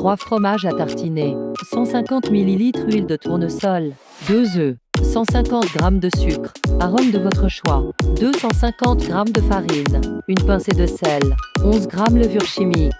3 fromages à tartiner, 150 ml huile de tournesol, 2 œufs, 150 g de sucre, arôme de votre choix, 250 g de farine, une pincée de sel, 11 g levure chimique.